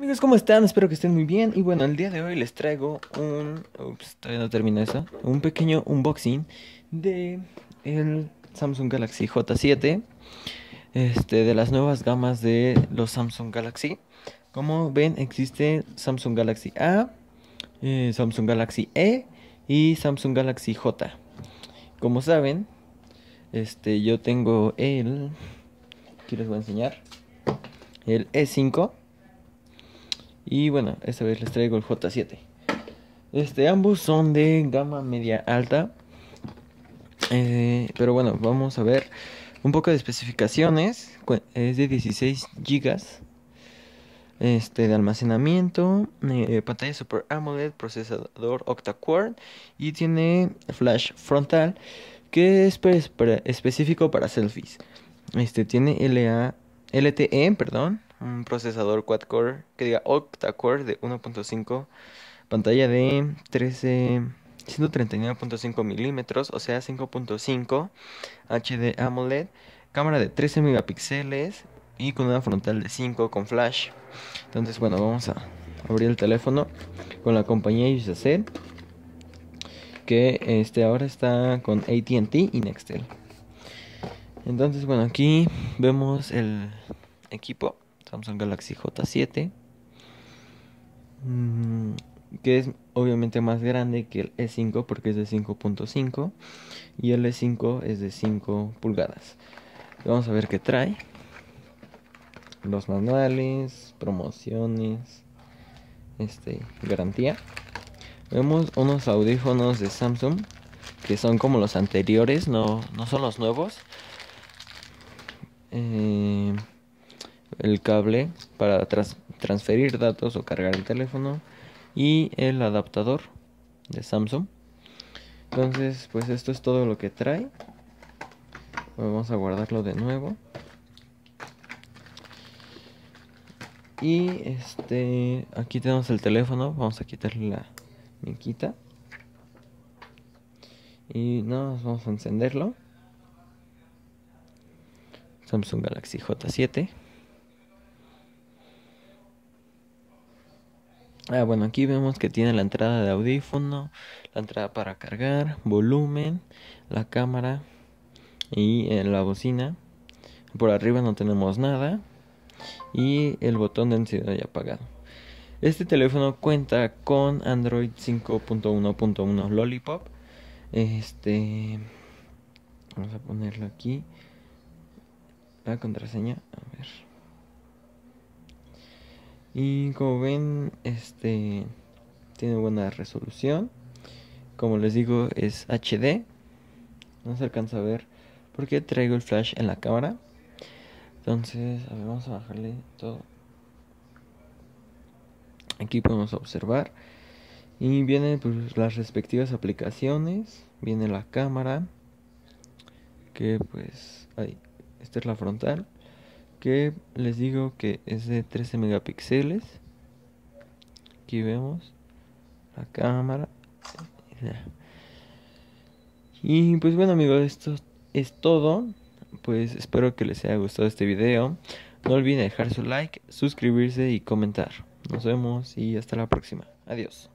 Amigos, ¿cómo están? Espero que estén muy bien. Y bueno, el día de hoy les traigo un... Ups, todavía no termina eso. Un pequeño unboxing de el Samsung Galaxy J7. Este, de las nuevas gamas de los Samsung Galaxy. Como ven, existe Samsung Galaxy A, eh, Samsung Galaxy E y Samsung Galaxy J. Como saben, este, yo tengo el... Aquí les voy a enseñar. El E5 y bueno, esta vez les traigo el J7. Este, ambos son de gama media alta. Eh, pero bueno, vamos a ver un poco de especificaciones. Es de 16 GB este, de almacenamiento, eh, pantalla Super AMOLED, procesador octa-core y tiene flash frontal que es específico para selfies. Este tiene LA, LTE, perdón, un procesador quad-core, que diga octa-core de 1.5, pantalla de 13, 139.5 milímetros, o sea 5.5 HD AMOLED, cámara de 13 megapíxeles y con una frontal de 5 con flash. Entonces, bueno, vamos a abrir el teléfono con la compañía Usacell que este ahora está con AT&T y Nextel. Entonces, bueno, aquí vemos el equipo Samsung Galaxy J7 mm, que es obviamente más grande que el E5 porque es de 5.5 y el E5 es de 5 pulgadas. Vamos a ver qué trae. Los manuales, promociones, este, garantía. Vemos unos audífonos de Samsung que son como los anteriores, no, no son los nuevos. Eh, el cable para transferir datos o cargar el teléfono y el adaptador de Samsung. Entonces, pues esto es todo lo que trae. Vamos a guardarlo de nuevo. Y este, aquí tenemos el teléfono. Vamos a quitarle la miquita. Y no, vamos a encenderlo. Samsung Galaxy J7. Ah, bueno, aquí vemos que tiene la entrada de audífono, la entrada para cargar, volumen, la cámara y en la bocina. Por arriba no tenemos nada y el botón de encendedor ya apagado. Este teléfono cuenta con Android 5.1.1 Lollipop. Este vamos a ponerlo aquí. La contraseña, a ver. Y como ven, este tiene buena resolución. Como les digo, es HD. No se alcanza a ver porque traigo el flash en la cámara. Entonces, a ver, vamos a bajarle todo. Aquí podemos observar. Y vienen pues, las respectivas aplicaciones. Viene la cámara. Que pues. Ahí. Esta es la frontal que les digo que es de 13 megapíxeles. Aquí vemos la cámara. Y pues bueno amigos esto es todo. Pues espero que les haya gustado este video. No olviden dejar su like suscribirse y comentar. Nos vemos y hasta la próxima. Adiós